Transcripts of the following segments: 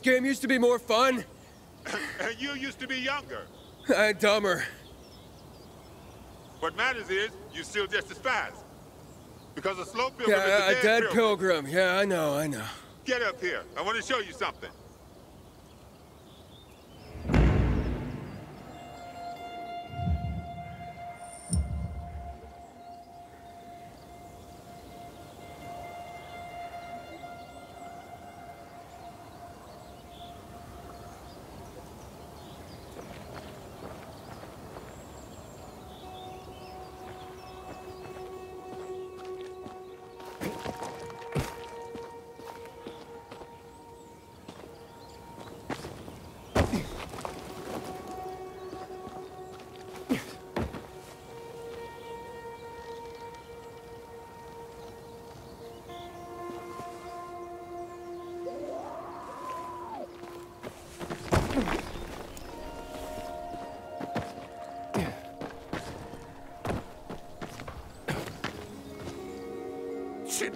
this game used to be more fun. and you used to be younger. And dumber. What matters is, you're still just as fast. Because a slow pilgrim yeah, is a dead, a dead pilgrim. pilgrim. Yeah, I know, I know. Get up here. I want to show you something.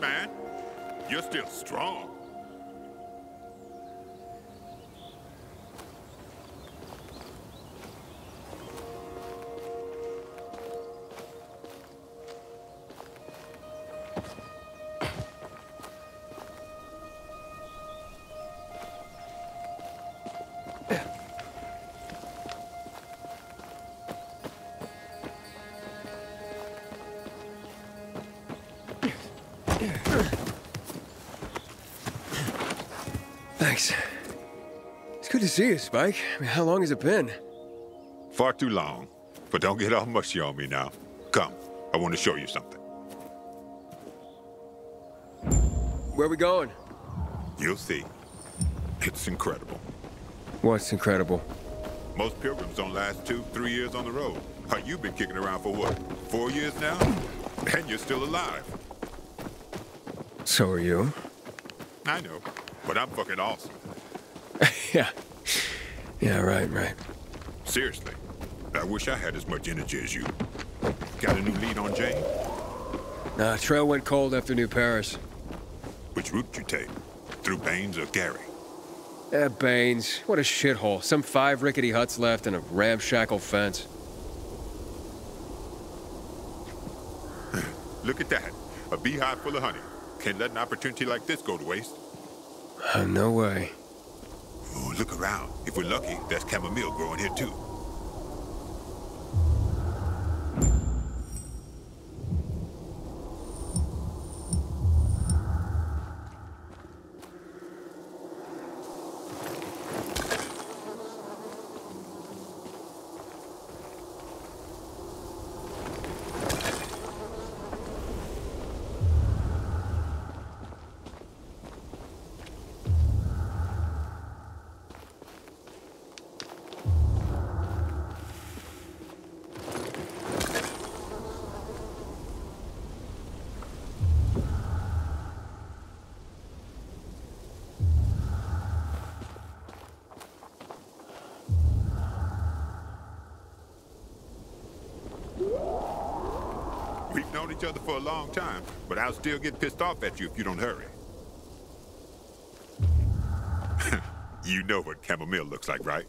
Man. You're still strong. Thanks. It's good to see you, Spike. I mean, how long has it been? Far too long. But don't get all mushy on me now. Come, I want to show you something. Where are we going? You'll see. It's incredible. What's incredible? Most pilgrims don't last two, three years on the road. How you been kicking around for what? Four years now? And you're still alive. So are you. I know, but I'm fucking awesome. yeah. Yeah, right, right. Seriously, I wish I had as much energy as you. Got a new lead on Jane? Nah, trail went cold after New Paris. Which route you take? Through Baines or Gary? Eh, Baines. What a shithole. Some five rickety huts left and a ramshackle fence. Look at that. A beehive full of honey. Can't let an opportunity like this go to waste. Uh, no way. Look around. If we're lucky, there's chamomile growing here too. Long time, but I'll still get pissed off at you if you don't hurry. you know what chamomile looks like, right?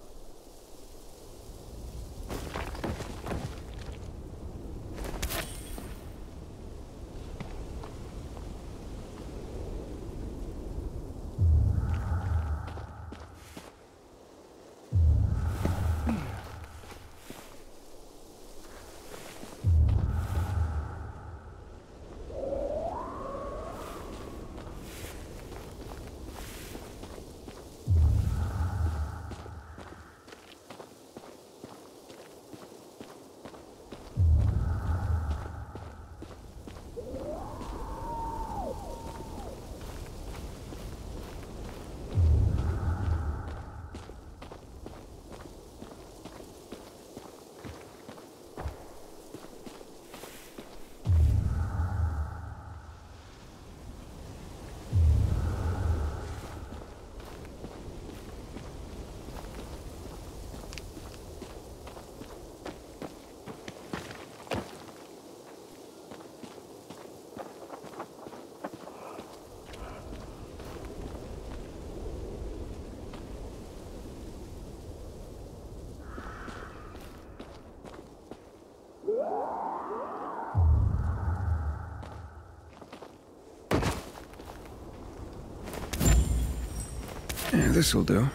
This'll do.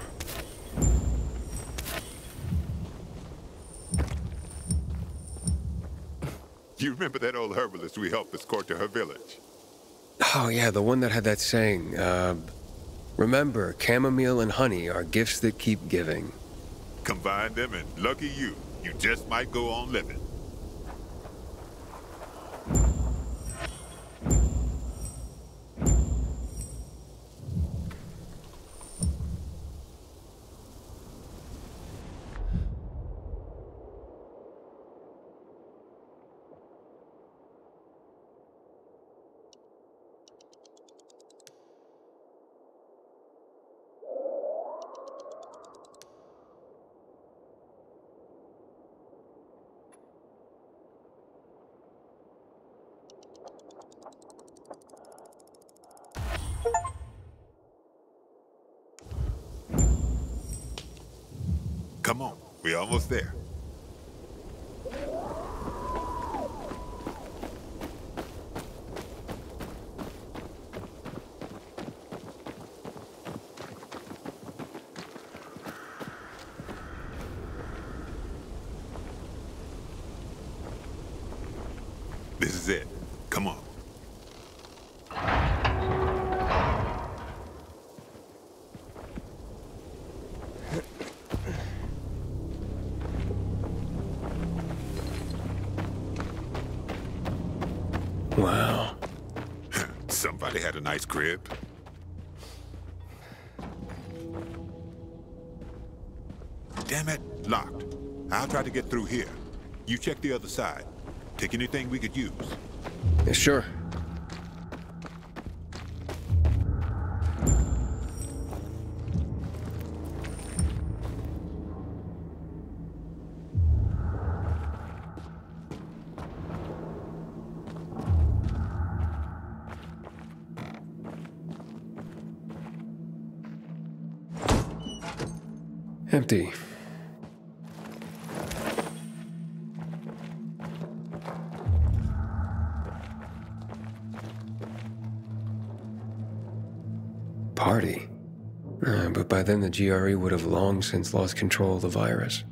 You remember that old herbalist we helped escort to her village? Oh, yeah, the one that had that saying, uh, Remember, chamomile and honey are gifts that keep giving. Combine them and lucky you, you just might go on living. Come on, we're almost there. A nice crib. Damn it, locked. I'll try to get through here. You check the other side. Take anything we could use. Yeah, sure. GRE would have long since lost control of the virus.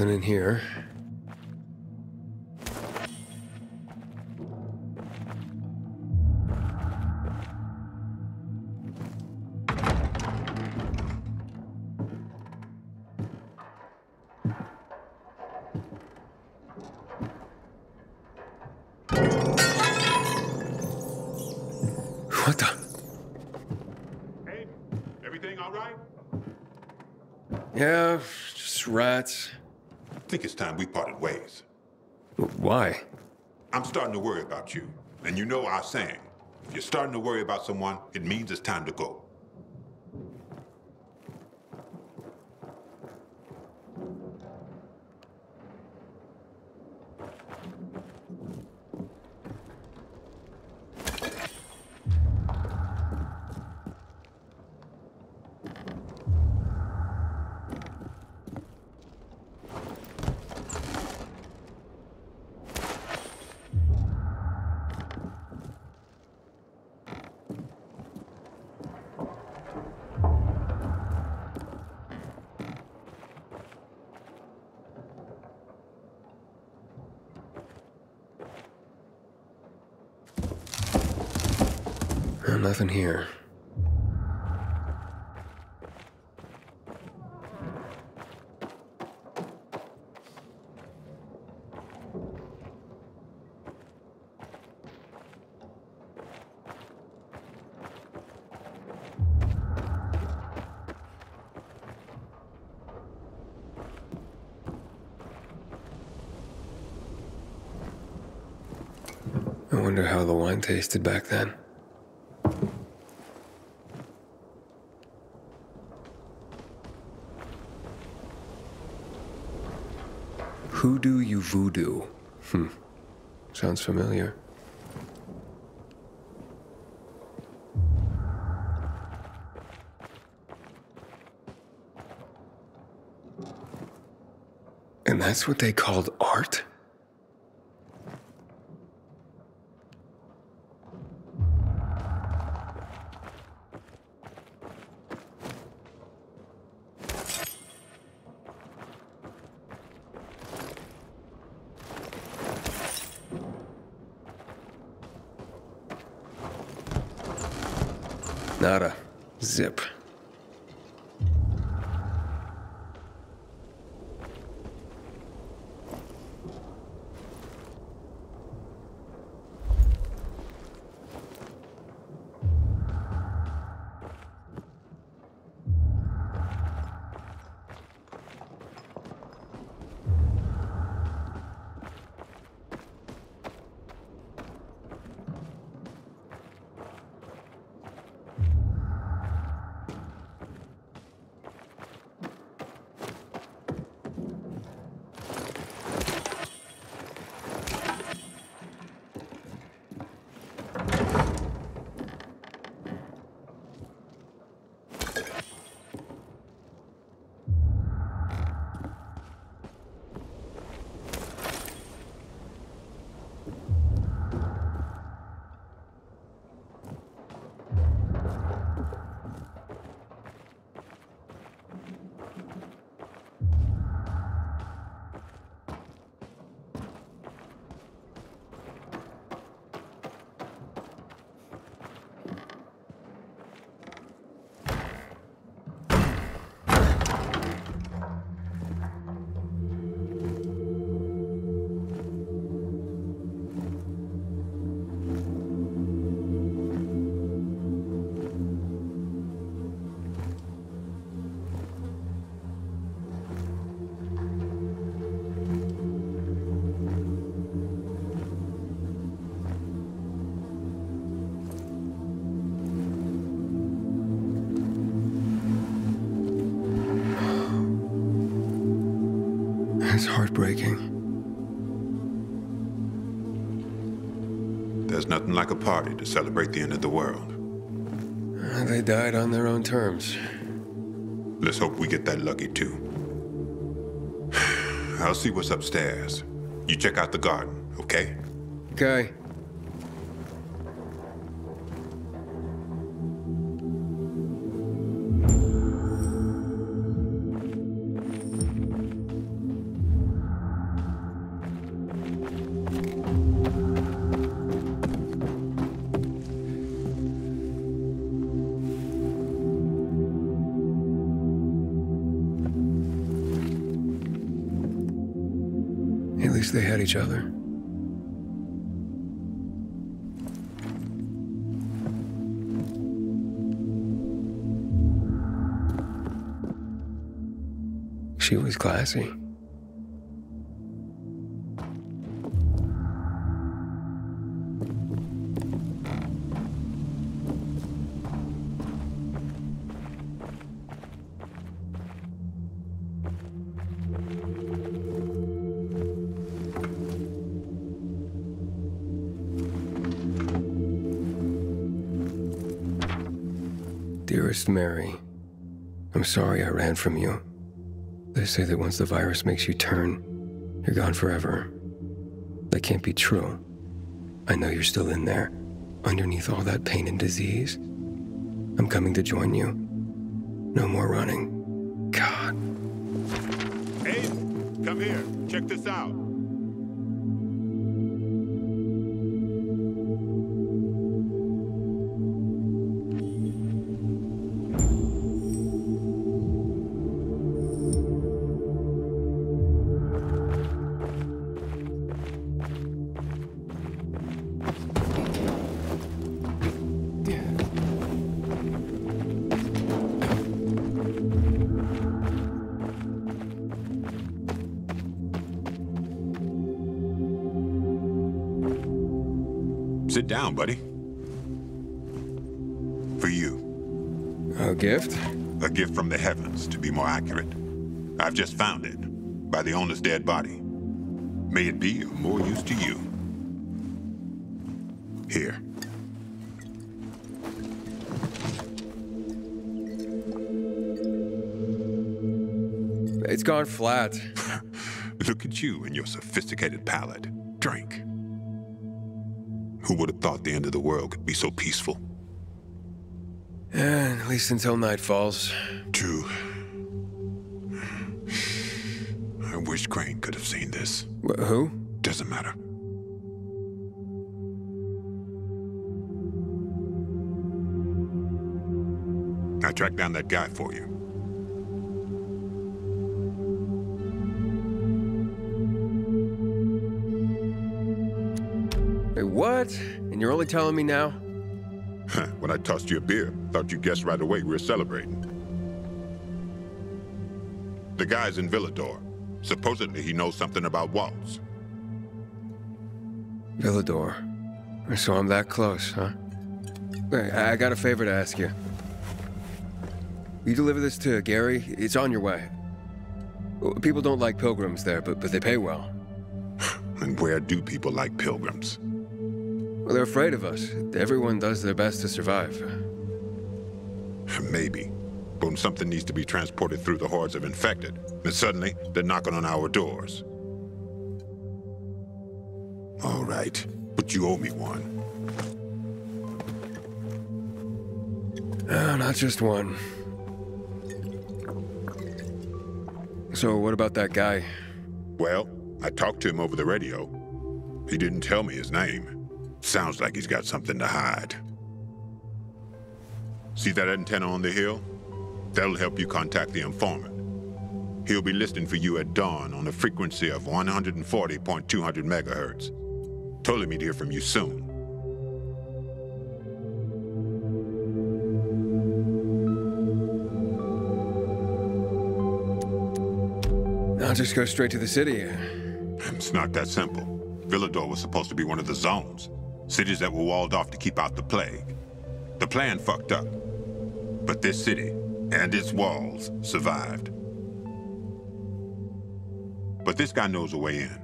Nothing in here. What the? Hey, everything all right? Yeah, just rats. I think it's time we parted ways. Why? I'm starting to worry about you. And you know our saying. If you're starting to worry about someone, it means it's time to go. Nothing here. I wonder how the wine tasted back then. Who do you voodoo? Hmm. Sounds familiar. And that's what they called art? A party to celebrate the end of the world. Uh, they died on their own terms. Let's hope we get that lucky too. I'll see what's upstairs. You check out the garden, okay? Okay. She was classy. Dearest Mary, I'm sorry I ran from you. They say that once the virus makes you turn, you're gone forever. That can't be true. I know you're still in there, underneath all that pain and disease. I'm coming to join you. No more running. God. Hey, come here. Check this out. Gift from the heavens, to be more accurate. I've just found it, by the owner's dead body. May it be of more use to you. Here. It's gone flat. Look at you and your sophisticated palate. Drink. Who would have thought the end of the world could be so peaceful? And at least until night falls. True. Wish Crane could have seen this. Wh who? Doesn't matter. I tracked down that guy for you. Wait, what? And you're only telling me now? when I tossed you a beer, thought you guessed right away we were celebrating. The guy's in Villedor. Supposedly he knows something about Waltz. Villedor. So I'm that close, huh? Wait, I got a favor to ask you. You deliver this to Gary? It's on your way. People don't like pilgrims there, but, but they pay well. And where do people like pilgrims? Well, they're afraid of us. Everyone does their best to survive. Maybe. But when something needs to be transported through the hordes of infected, then suddenly they're knocking on our doors. All right, but you owe me one. Uh, not just one. So what about that guy? Well, I talked to him over the radio. He didn't tell me his name. Sounds like he's got something to hide. See that antenna on the hill? That'll help you contact the informant. He'll be listening for you at dawn on a frequency of 140.200 megahertz. Told him he'd hear from you soon. I'll just go straight to the city. It's not that simple. Villedor was supposed to be one of the zones. Cities that were walled off to keep out the plague. The plan fucked up. But this city and its walls survived. But this guy knows a way in.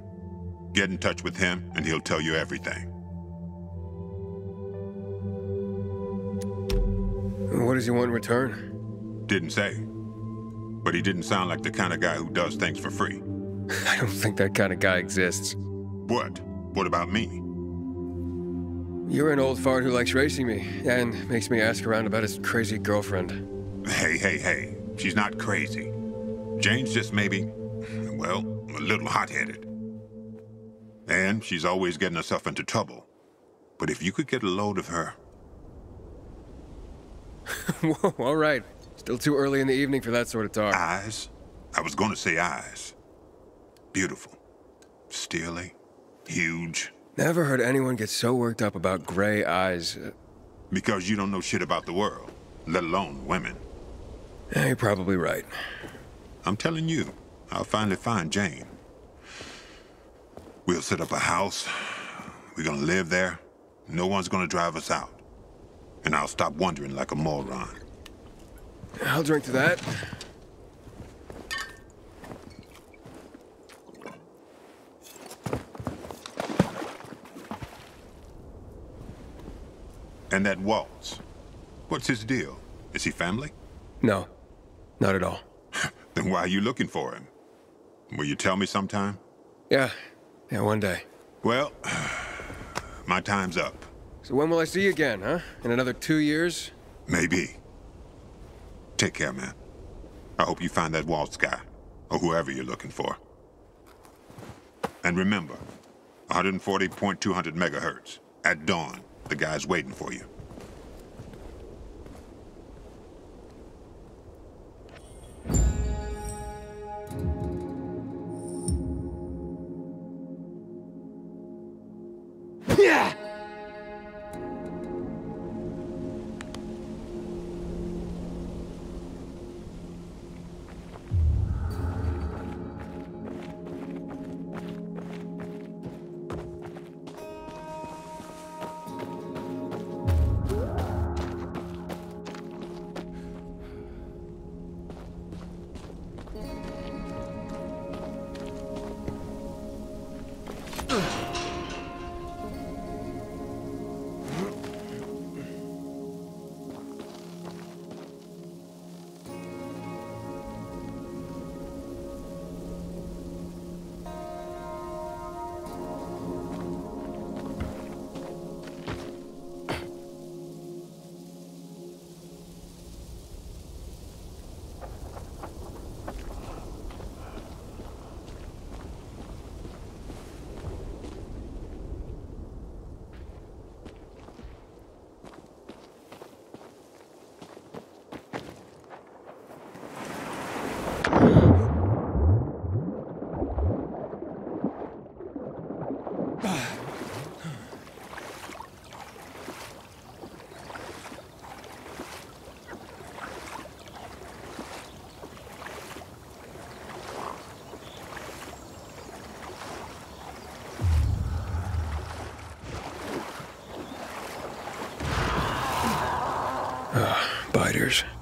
Get in touch with him and he'll tell you everything. What does he want in return? Didn't say. But he didn't sound like the kind of guy who does things for free. I don't think that kind of guy exists. What? What about me? You're an old fart who likes racing me, and makes me ask around about his crazy girlfriend. Hey, hey, hey. She's not crazy. Jane's just maybe, well, a little hot-headed. And she's always getting herself into trouble. But if you could get a load of her... Whoa, all right. Still too early in the evening for that sort of talk. Eyes? I was going to say eyes. Beautiful. Steely. Huge. Never heard anyone get so worked up about gray eyes. Because you don't know shit about the world, let alone women. Yeah, you're probably right. I'm telling you, I'll finally find Jane. We'll set up a house. We're gonna live there. No one's gonna drive us out. And I'll stop wondering like a moron. I'll drink to that. And that Waltz. What's his deal? Is he family? No, not at all. then why are you looking for him? Will you tell me sometime? Yeah, yeah, one day. Well, my time's up. So when will I see you again, huh? In another two years? Maybe. Take care, man. I hope you find that Waltz guy, or whoever you're looking for. And remember, 140.200 megahertz. At dawn, the guy's waiting for you. fighters.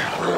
Spiders.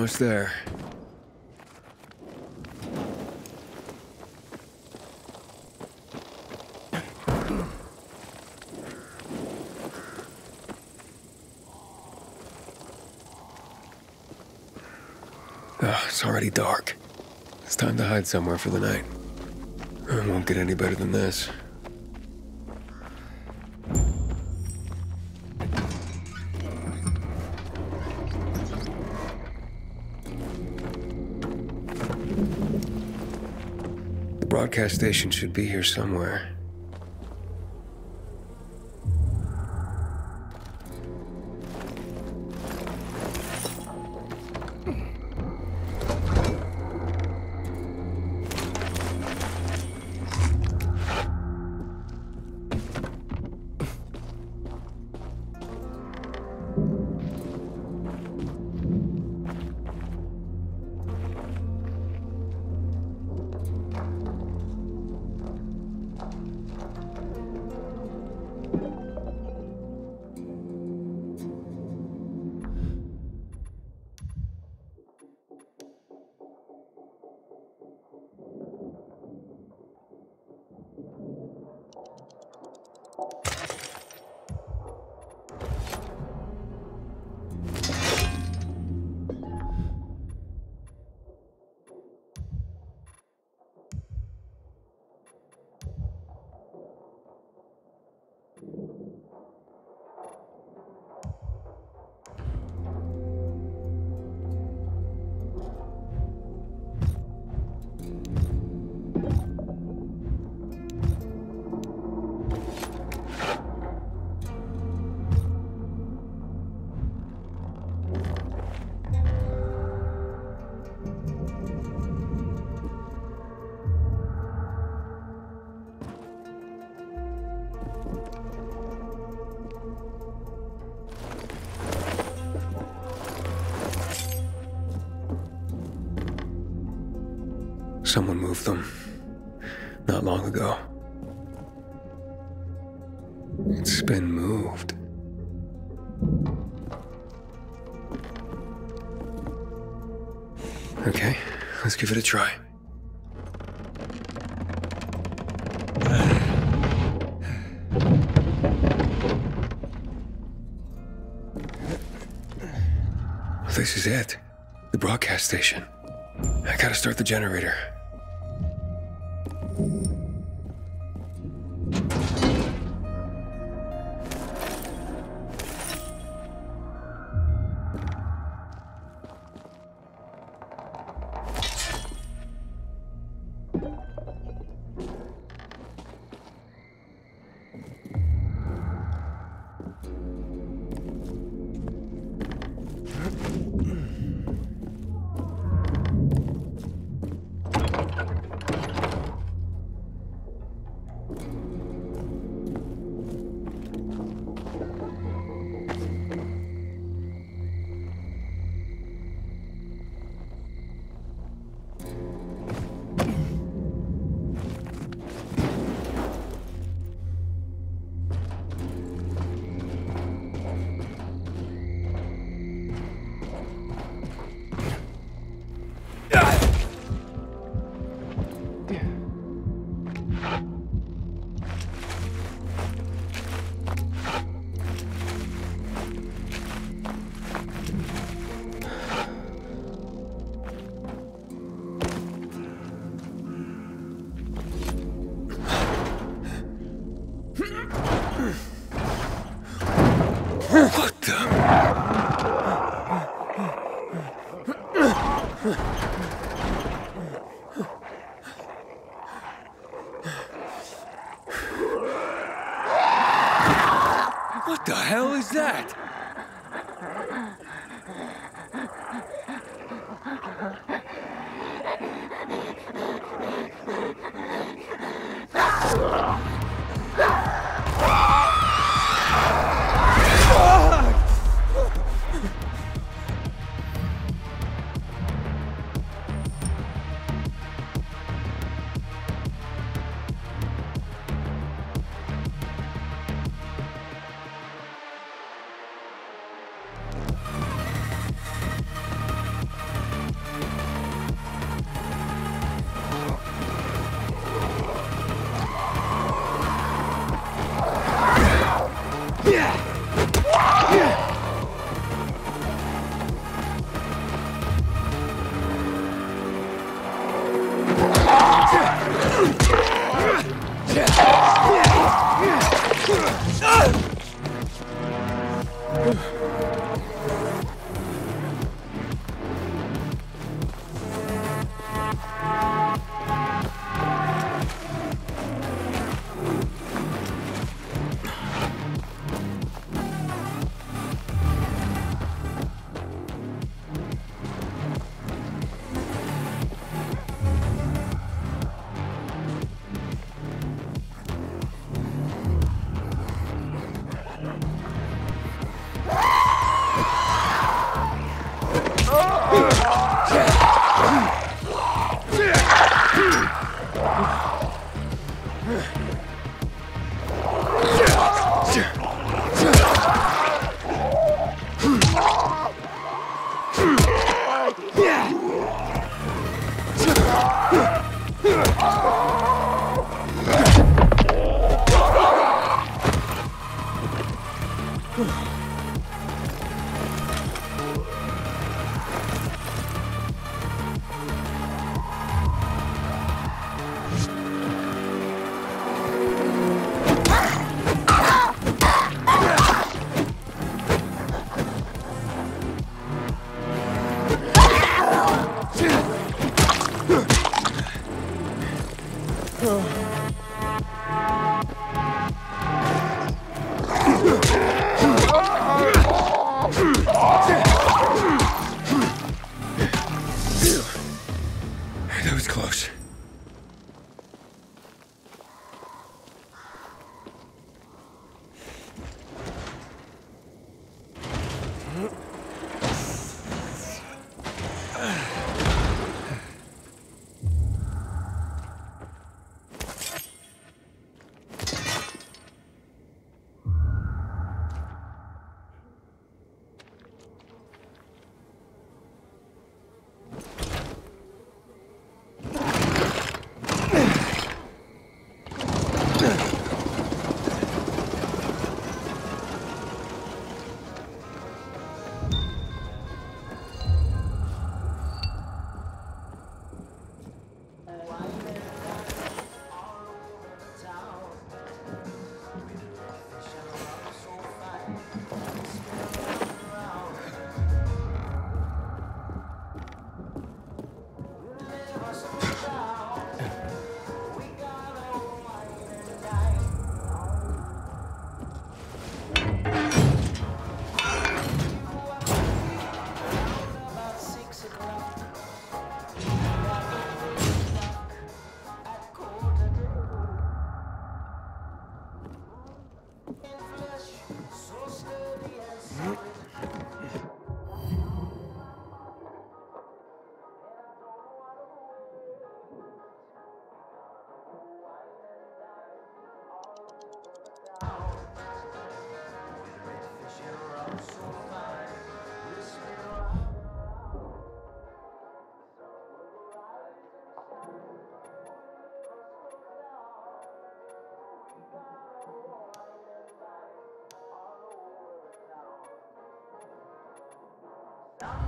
Almost there. Oh, it's already dark. It's time to hide somewhere for the night. It won't get any better than this. broadcast station should be here somewhere. Someone moved them. Not long ago. It's been moved. Okay, let's give it a try. This is it. The broadcast station. I gotta start the generator.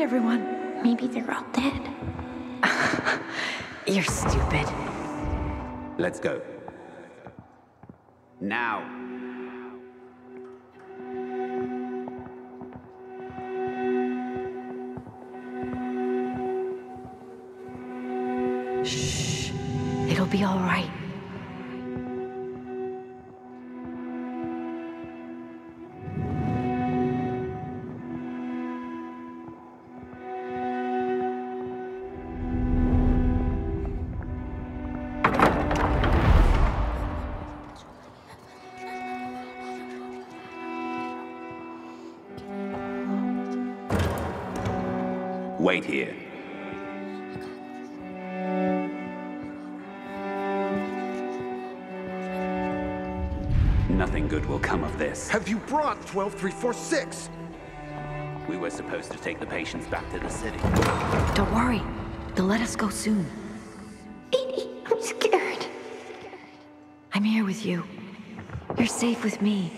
Where is everyone? Maybe they're all dead. You're stupid. Let's go. Now. Wait here. Nothing good will come of this. Have you brought 12346? We were supposed to take the patients back to the city. Don't worry. They'll let us go soon. Edie, I'm scared. I'm here with you. You're safe with me.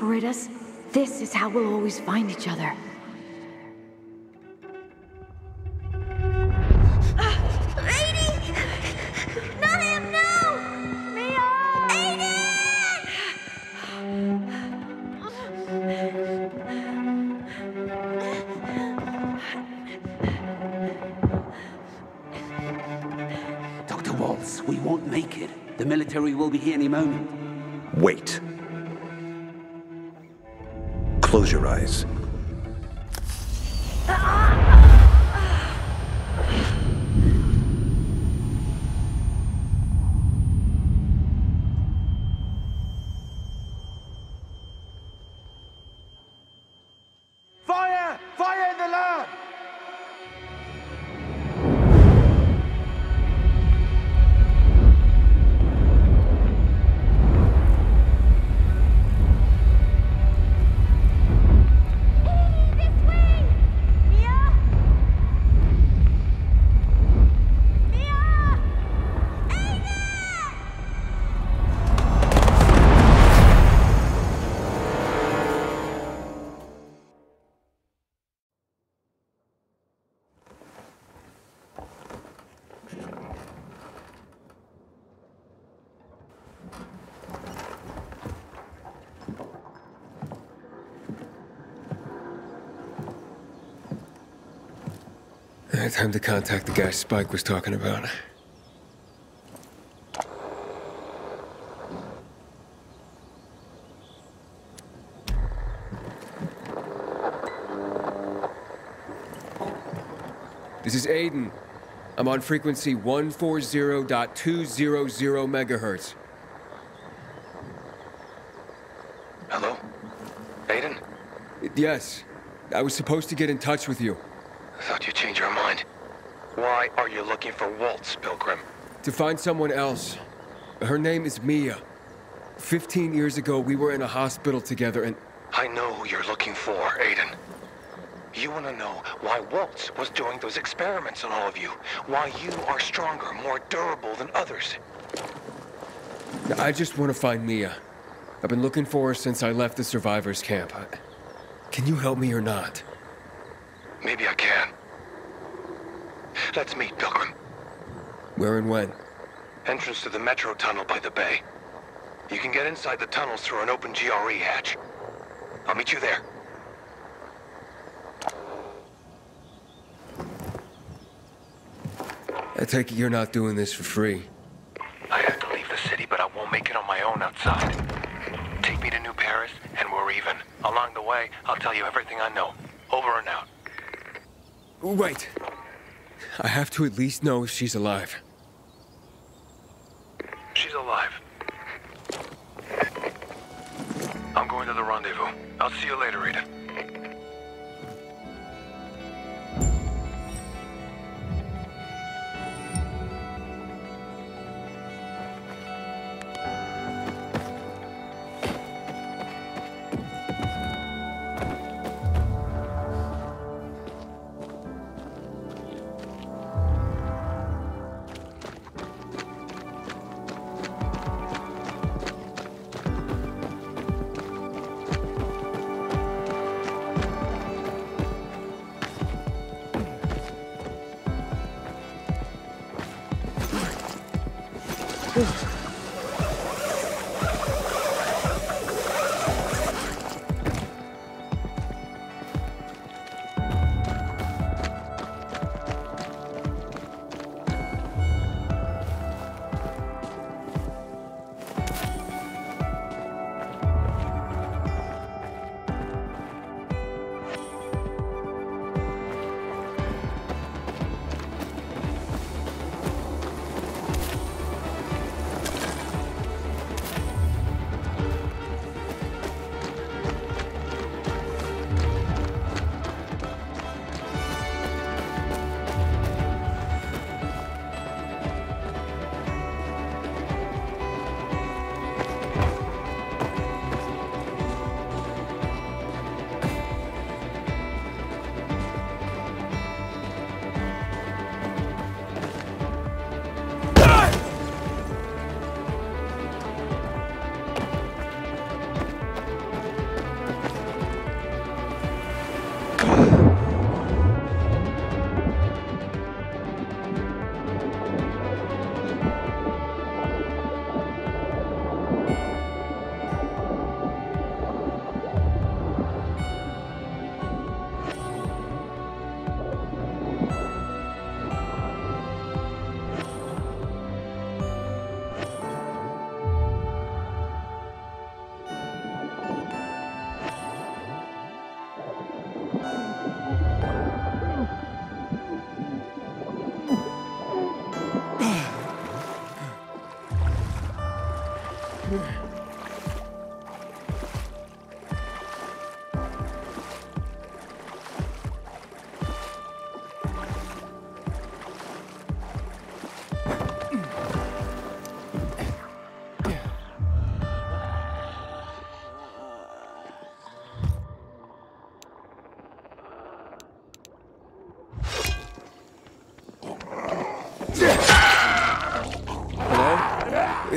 Separate us, this is how we'll always find each other. Edie! Not him, no! Mia! Aiden! Dr. Waltz, we won't make it. The military will be here any moment. Wait. Close your eyes. Time to contact the guy Spike was talking about. This is Aiden. I'm on frequency 140.200 megahertz. Hello? Aiden? Yes, I was supposed to get in touch with you. I thought you'd change your mind. Why are you looking for Waltz, Pilgrim? To find someone else. Her name is Mia. Fifteen years ago, we were in a hospital together and. I know who you're looking for, Aiden. You want to know why Waltz was doing those experiments on all of you. Why you are stronger, more durable than others. I just want to find Mia. I've been looking for her since I left the survivors camp. Can you help me or not? Maybe I can. Let's meet, Pilgrim. Where and when? Entrance to the metro tunnel by the bay. You can get inside the tunnels through an open GRE hatch. I'll meet you there. I take it you're not doing this for free. I have to leave the city, but I won't make it on my own outside. Take me to New Paris, and we're even. Along the way, I'll tell you everything I know. Over and out. Wait. I have to at least know if she's alive. She's alive. I'm going to the rendezvous. I'll see you later, Rita.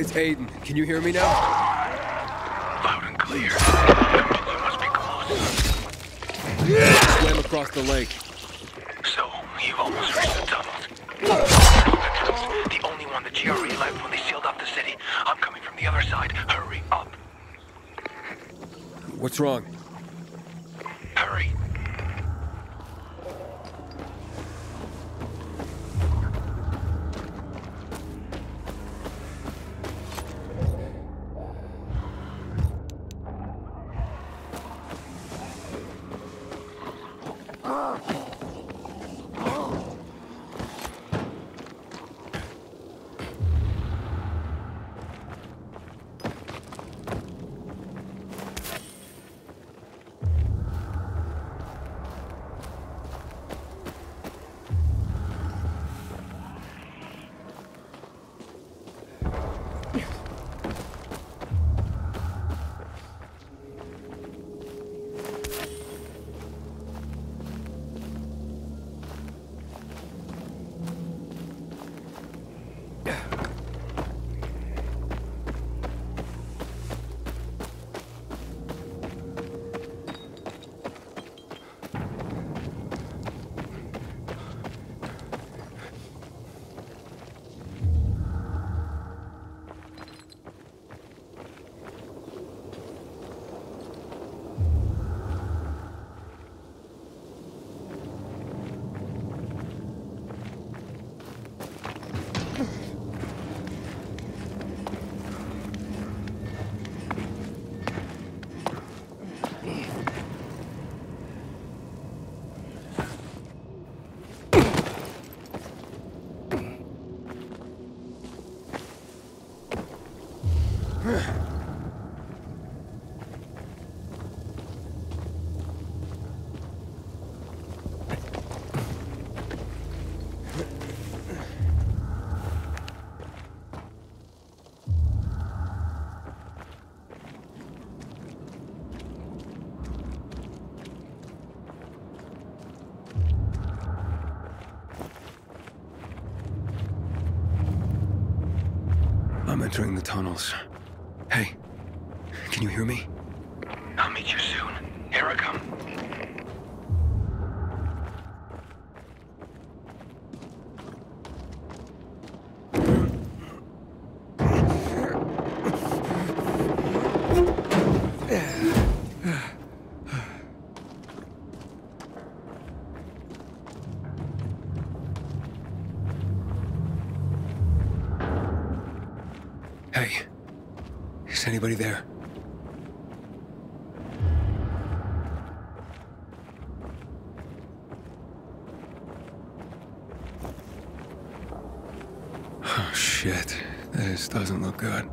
It's Aiden. Can you hear me now? Loud and clear. You must be close. Swam across the lake. So, you've almost reached the tunnels. The only one the GRE left when they sealed off the city. I'm coming from the other side. Hurry up. What's wrong? Entering the tunnels. Anybody there? Oh, shit. This doesn't look good.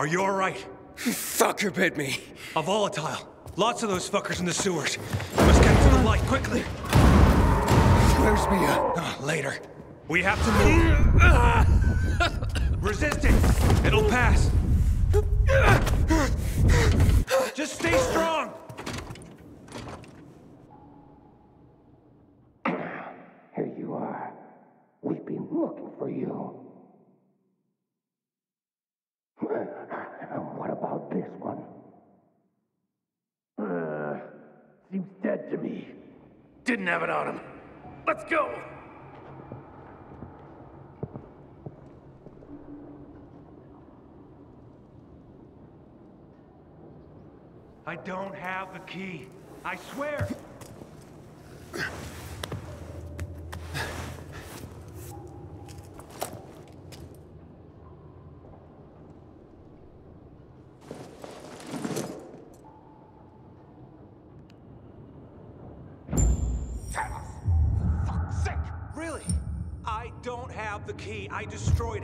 Are you alright? Fucker bit me. A volatile. Lots of those fuckers in the sewers. Must get to the light quickly. Where's Mia? Later. We have to move. Resist it. It'll pass. Just stay strong. Here you are. We've been looking for you. And what about this one? Uh, seems dead to me. Didn't have it on him. Let's go! I don't have the key. I swear. Fuck's sake! Really? I don't have the key. I destroyed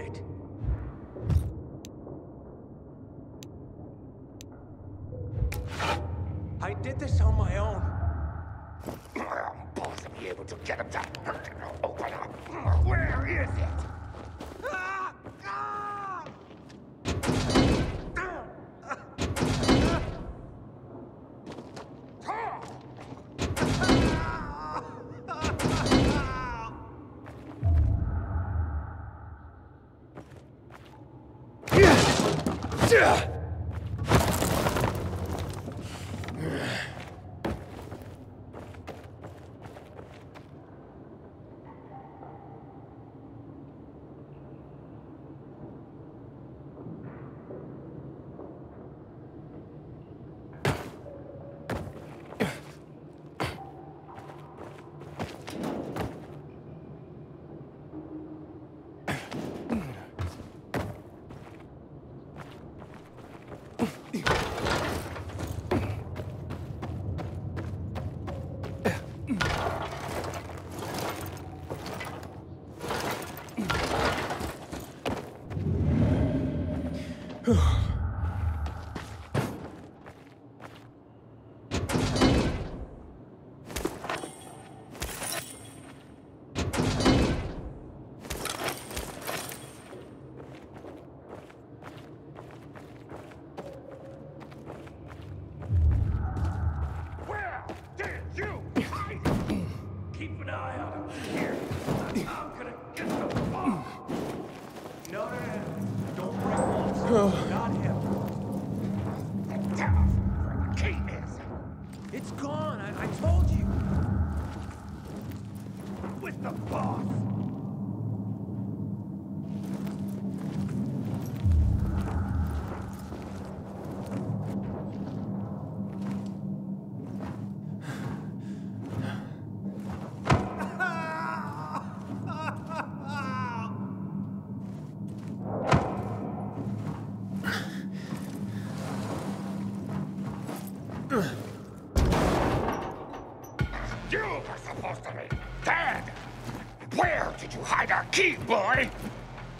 key, boy?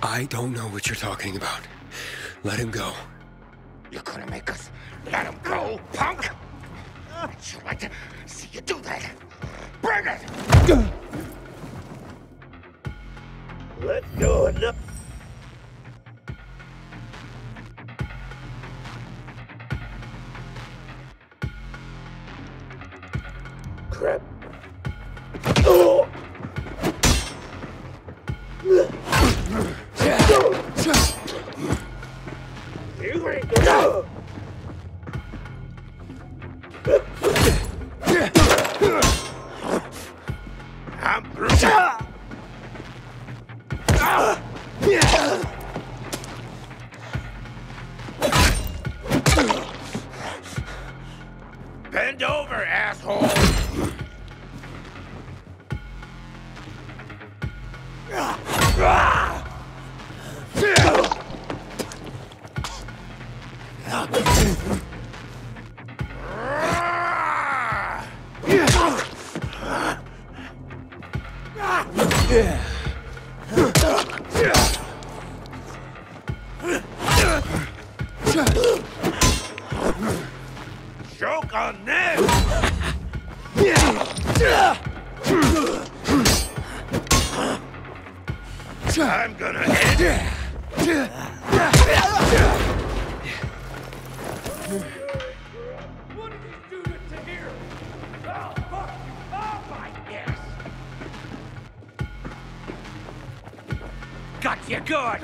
I don't know what you're talking about. Let him go. You're gonna make us let him go, punk? I'd sure like to see you do that. Bring it! Let's go. Enough. Crap. Got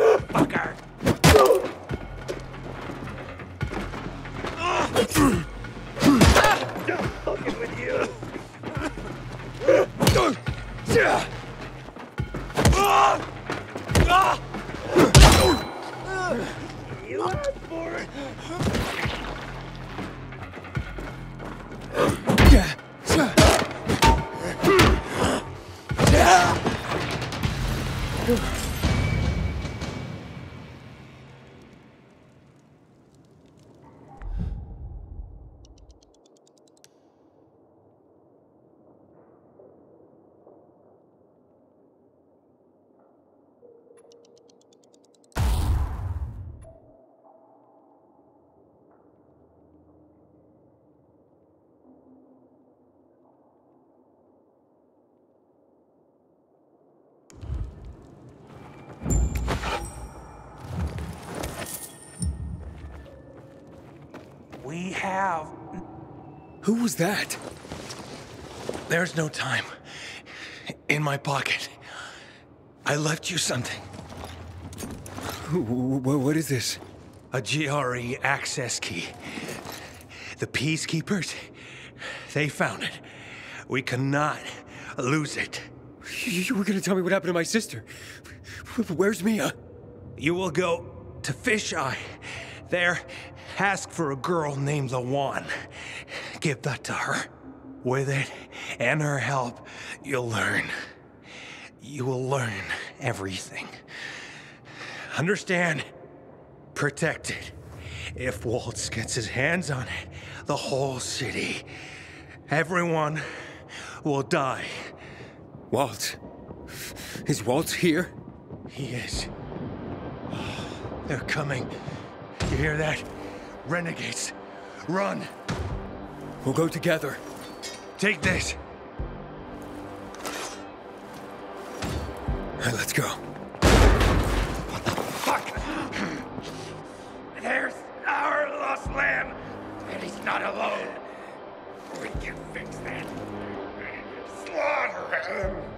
We have. Who was that? There's no time. In my pocket. I left you something. Wh- wh- What is this? A GRE access key. The Peacekeepers, they found it. We cannot lose it. You were gonna tell me what happened to my sister. Where's Mia? You will go to Fisheye. There, ask for a girl named Lawan. Give that to her. With it and her help, you'll learn. You will learn everything. Understand? Protect it. If Waltz gets his hands on it, the whole city, everyone will die. Walt. Is Walt here? He is. Oh, they're coming. You hear that? Renegades. Run. We'll go together. Take this. Right, let's go. What the Fuck! There's our lost lamb, and he's not alone. We can fix that. Slaughter him!